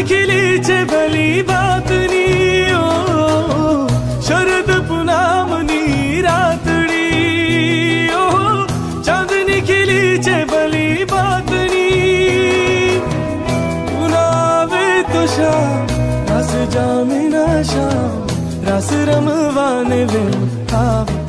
लिखिली चे भली बातनी, ओ, शरद पुनामनी रातड़ी ओ, चांदनी खिली चे भली बातनी। पुनावे तो शाम, रस जामिना शाम, रस रमवाने वे आप